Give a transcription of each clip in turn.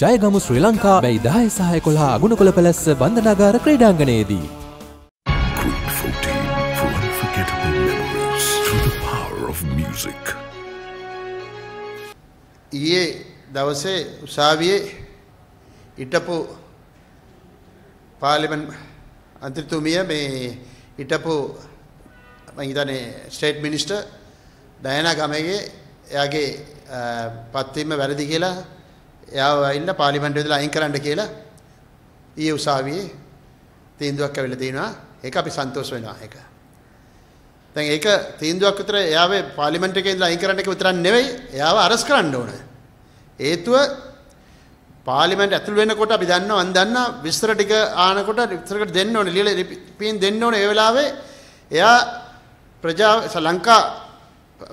ජයගමු ශ්‍රී ලංකා මැයි දහය සහය කොළහා අගුණ කොළ පැලැස්ස බන්ධනාගාර ක්‍රීඩාංගනයේදී. Creed 14 for unforgettable memories through the power of music. ඊයේ දවසේ උසාවියේ හිටපු පාර්ලිමන් අන්ත්‍රතුමිය මේ හිටපු මම හිතන්නේ ස්ටේට් මිනිස්ටර් ඩයනා ගමගේ එයාගේ පත්වීම වැරදි කියලා එයාව ඉන්න පාර්ලිමේන්තුවේ ඉඳලා අයින් කරන්න කියලා ඊයේ උසාවියේ තීන්දුවක් ඇවිල්ලා තිනවා ඒක අපි සන්තෝෂ වෙනවා ඒක. දැන් ඒක තීන්දුවක් විතර එයාවේ පාර්ලිමේන්තු එකේ ඉඳලා අයින් කරන්න එක විතරක් නෙවෙයි එයාව අරස් කරන්න ඕන. හේතුව පාර්ලිමේන්තු ඇතුළු වෙනකොට අපි දන්නවා අන් දන්නා විස්තර ටික ආනකොට විස්තරකට දෙන්න ඕනේ ලියලා රිපීන් දෙන්න ඕනේ ඒ වෙලාවේ එයා ප්‍රජා ස- ලංකා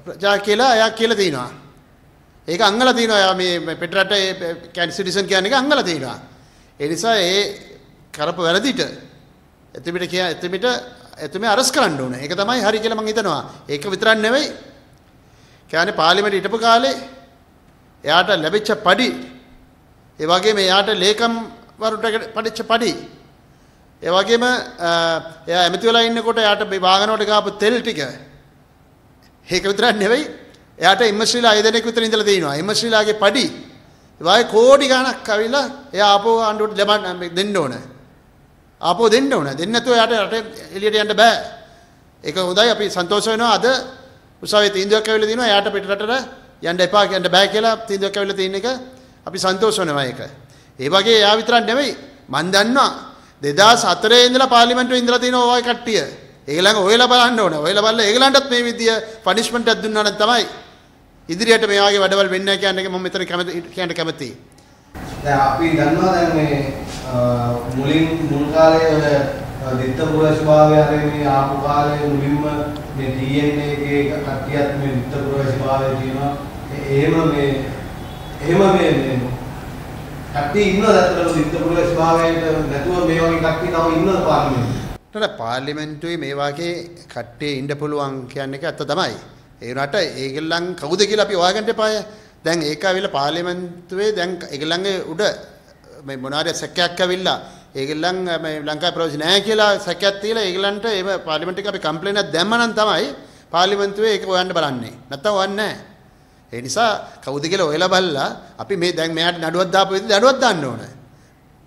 ප්‍රජා කියලා එයා කියලා තිනවා. ඒක අංගලා තිනවා එයා මේ මේ පිටරට ඒ කැන් සිටිසන් කියන එක අංගලා තිනවා. ඒ නිසා ඒ කරපු වැරදිට එතමිට කිය එතමිට එතුමේ අරස් කරන්න ඕන. ඒක තමයි හරි කියලා මම හිතනවා. ඒක විතරක් නෙවෙයි. කියන්නේ පාර්ලිමේන්තු හිටපු කාලේ එයාට ලැබිච්ච පඩි ඒ වගේම එයාට ලේකම් වරුට පඩිච්ච පඩි ඒ වගේම අ, එයා ඇමති වෙලා ඉන්නකොට එයාට මේ වාහනවලට ගාපු තෙල් ටික ඒක විතරක් නෙවෙයි එයාට ඉම්මස්ට්‍රීලා අය දෙනෙක් විතර ඉඳලා තිනවා ඉම්මස්ට්‍රීලාගේ පඩි. ඒ වගේ කෝටි ගණක් අවිලා එයා ආපහු ආණ්ඩුවට ලබන්න දෙන්න ඕන. ආපහු දෙන්න ඕන. දෙන්න නැතුව එයාට රට එළියට යන්න බෑ. ඒක හොඳයි. අපි සන්තෝෂ වෙනවා. අද උසාවියේ තීන්දුවක් ඇවිල්ලා තිනවා එයාට පිටරටට යන්න එපා කියන්න බෑ කියලා තීන්දුවක් ඇවිල්ලා තියෙන එක අපි සන්තෝෂ වෙනවා ඒක. ඒ වගේ එයා විතරක් නෙවෙයි. මන් දන්නවා 2004 ඉඳලා පාර්ලිමේන්තුවේ ඉඳලා තියෙන ඔය කට්ටිය. ඒගොල්ලන් ඔයලා බලන්න ඕන. ඔයලා බලලා ඒගොල්ලන්ටත් මේ විදිය පනිෂ්මන්ට් එකක් දුන්නා නම් තමයි ඉදිරියට මේ වගේ වැඩවල් වෙන්නේ නැහැ කියන එක මම මෙතන කැමති කියන්න කැමතියි. දැන් අපි දන්නවා දැන් මේ මුලින් මුල් කාලේ වල දිත්තපුර ස්වභාවය හරි මේ ආපු කාලේ මුලින්ම මේ DNA එකේ කට්ටියත් මේ දිත්තපුර ස්වභාවය තියෙනවා එහෙම මේ එහෙම මේ කට්ටිය ඉන්නවද අතට දිත්තපුර ස්වභාවයට නැතුව මේ වගේ කට්ටිය තව ඉන්නවද පාර්ලිමේන්තුවේ එතකොට පාර්ලිමේන්තුවේ මේ වගේ කට්ටිය ඉන්න පුළුවන් කියන එක ඇත්ත තමයි. ඒ වුණාට ඒගොල්ලන් කවුද කියලා අපි හොයාගන්න එපාය. දැන් ඒක ඇවිල්ලා පාර්ලිමේන්තුවේ දැන් ඒගොල්ලන්ගේ උඩ මේ මොනාරි සැකයක් ඇවිල්ලා ඒගොල්ලන් මේ ලංකාවේ ප්‍රවේශ නැහැ කියලා සැකයක් තියලා ඒගොල්ලන්ට ඒ පාර්ලිමේන්තු එකේ අපි කම්ප්ලේන්ට් එකක් දැම්මනම් තමයි පාර්ලිමේන්තුවේ ඒක හොයන්න බලන්නේ. නැත්තම් හොයන්නේ නැහැ. ඒ නිසා කවුද කියලා ඔයලා බලලා අපි මේ දැන් මෙයාට නඩුවක් දාපු විදිහට නඩුවක් දාන්න ඕනේ.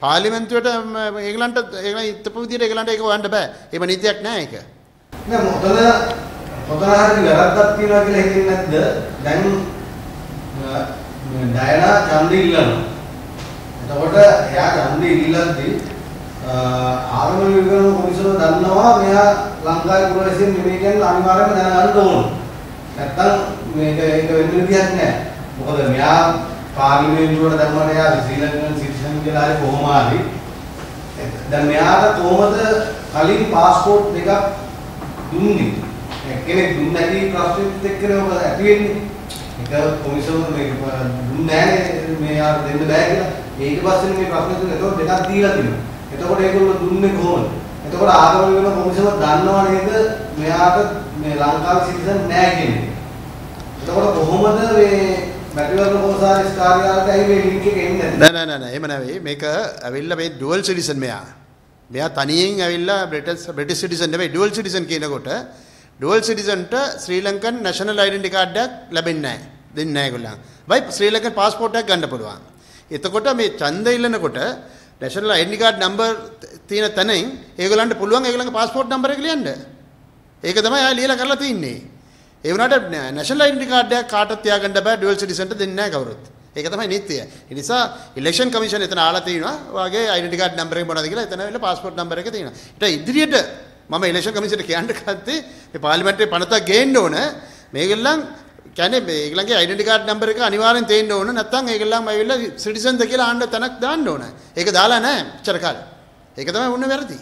පාර්ලිමේන්තුවට ම- ඒගලන්ට ඒගලන් ඉතපු විදිහට ඒගලන්ට ඒක හොයන්න බෑ. එහෙම නීතියක් නෑ ඒක. නෑ මොතන මොතන හරි වැරද්දක් තියෙනවා කියලා හිතෙන්නේ නැද්ද? දැන් අ, මේ ඩයනා ඡන්දෙ ඉල්ලනවා. එතකොට එයා ඡන්දෙ ඉල්ලද්දි ආගම විවරණ කොමිසම දන්නවා මෙයා ලංකාවේ පුරවැසියන් නෙමෙයි කියලා අනිවාර්යයෙන්ම දැනගන්න ඕන. නැත්තම් මේක ඒක වෙන්න විදියක් නෑ. මොකද මෙයා පාර්ලිමේන්තුවට දැම්මම එයා ශ්‍රී ලංකන් සිටිසන් කියලා හරි කොහොම හරි දැන් මෙයාට කොහොමද කලින් પાස්පෝර්ට් දෙකක් දුන්නේ? කෙනෙක් දුන්නේ නැති ප්‍රශ්නෙත් එක්කනේ ඔබ ඇති වෙන්නේ. ඒක කොමිසම මේ දුන්නේ නැහැ මේ යාර දෙන්න බෑ කියලා. ඊට පස්සේ මේ ප්‍රශ්නේ තුන එතකොට දෙකක් දීලා තිනවා. එතකොට ඒගොල්ලෝ දුන්නේ කොහොමද? එතකොට ආගම වෙන කොමිසම දන්නව නේද මෙයාට මේ ලංකාවේ සිටිසන් නැහැ කියන්නේ. එතකොට කොහොමද මේ මැතිවරණ කොමසාරිස් කාර්යාලයට ඇයි මේ ලින්ක් එක එන්නේ නැත්තේ? නෑ නෑ නෑ නෑ එහෙම නෙවෙයි. මේක ඇවිල්ලා මේ ඩුවල් සිටිසන් මෙයා. මෙයා තනියෙන් ඇවිල්ලා බ්‍රිටිෂ් බ්‍රිටිෂ් සිටිසන් නෙවෙයි ඩුවල් සිටිසන් කියනකොට dual සිටිසන්ට Sri Lankan national identity card එකක් ලැබෙන්නේ නැහැ. දෙන්නේ නැහැ ඒගොල්ලන්. වයි ශ්‍රී ලංකන් පාස්පෝර්ට් එකක් ගන්න පුළුවන්. එතකොට මේ ඡන්ද ඉල්ලනකොට නැෂනල් ඩෙන්ටි කාඩ් නම්බර් තියෙන තැනින් ඒගොල්ලන්ට පුළුවන් ඒගොල්ලන්ගේ පාස්පෝර්ට් නම්බර් එක ලියන්න. ඒක තමයි ආ ලියලා කරලා තින්නේ. ඒ වුණාට නැෂනල් ඩෙන්ටි කාඩ් එකක් කාටවත් තියාගන්න බෑ ඩුවල් සිටිසන්ට දෙන්නේ නැහැ කවුරුත්. ඒක තමයි නීතිය. ඒ නිසා ඉලෙක්ෂන් කමිෂන් එතන ආලා තිනවා. ඔයාගේ ඩෙන්ටි කාඩ් නම්බර් එක මොනවද කියලා එතන ඇවිල්ලා පාස්පෝර්ට් නම්බර් එක තියෙනවා. ඊට ඉදිරියට මම ඉලෙක්ෂන් කමිෂන්ට කියන්න කත්තේ මේ පාර්ලිමේන්තුවේ පනතක් ගේන්න ඕන. මේගොල්ලන් කියන්නේ මේගොල්ලන්ගේ ඩෙන්ටි කාඩ් නම්බර් එක අනිවාර්යෙන් තියෙන්න ඕන. නැත්නම් ඒගොල්ලන්ම ඇවිල්ලා සිටිසන්ද කියලා ආන්න තැනක් දාන්න ඕන. ඒක දාලා නැහැ. එච්චර කාලේ. ඒක තමයි වුණ වැරදි.